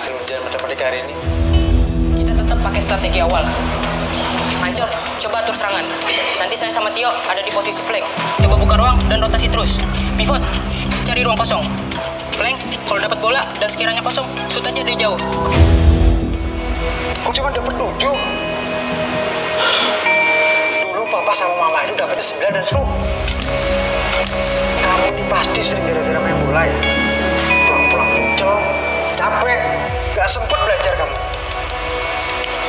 tiga hari ini? Kita tetap pakai strategi awal. Ancur, coba atur serangan. Nanti saya sama Tio ada di posisi flank. Coba buka ruang dan rotasi terus. Pivot, cari ruang kosong. Flank, kalau dapat bola dan sekiranya kosong, shoot aja dari jauh. Kok cuma dapat tujuh? Dulu papa sama mama itu dapetnya sembilan dan sepuluh. Kamu ini pasti sering gara-gara main bola ya? Capek, gak sempet belajar kamu.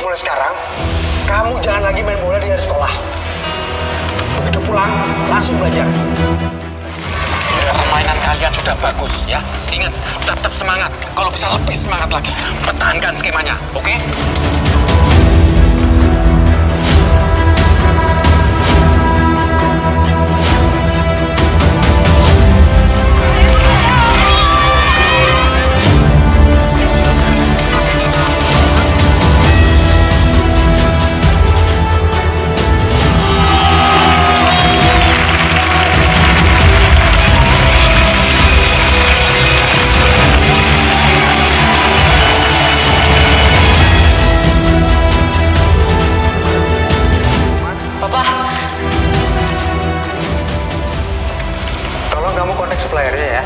Mulai sekarang, kamu jangan lagi main bola di hari sekolah. Begitu pulang, langsung belajar. Permainan kalian sudah bagus ya. Ingat, tetap semangat. Kalau bisa lebih semangat lagi, pertahankan skemanya, oke? Papa, Tolong kamu kontak suppliernya ya.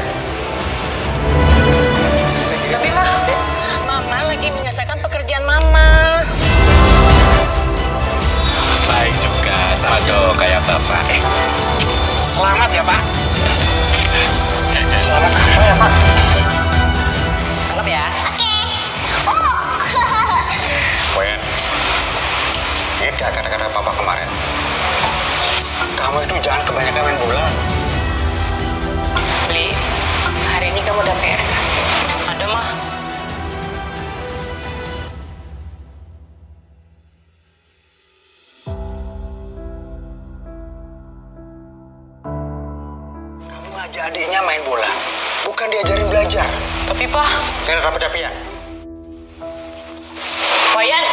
tapi mah, Mama lagi menyelesaikan pekerjaan Mama. Baik juga, sama dong kayak Bapak. Eh, selamat ya, Pak. Selamat apa ya, Pak? Tangkap ya. Wen, ini udah kata-kata Papa kemarin. Kamu itu jangan kebanyakan main bola. Kamu udah PR? Ada mah. Kamu ngajak adiknya main bola, bukan diajarin belajar. Tapi Pak, Jangan rapi-rapian. Wayan.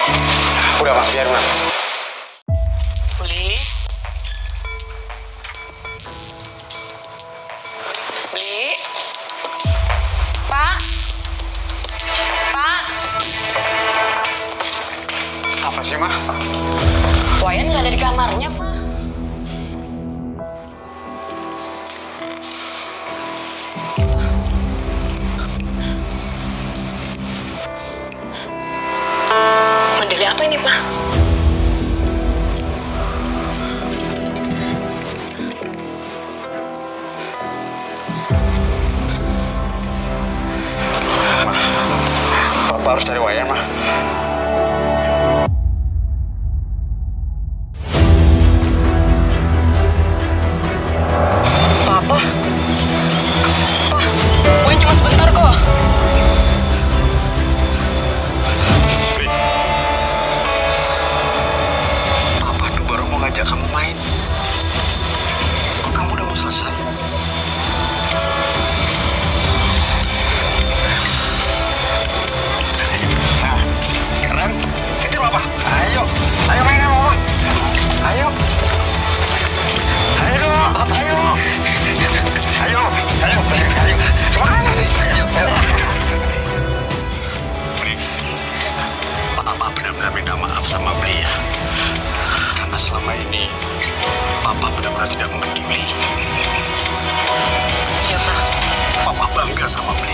Udah, Mas, biarin, Mas. Sih, Mah? Wayan nggak ada di kamarnya, Pak. Medali apa ini, Pak? Papa harus cari Wayan, mah. Ngajak selama ini Papa benar-benar tidak Beli. Iya, Pak. Papa bangga sama Beli.